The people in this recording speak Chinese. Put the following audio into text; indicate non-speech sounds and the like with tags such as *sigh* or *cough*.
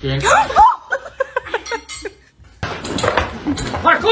*laughs* 快过！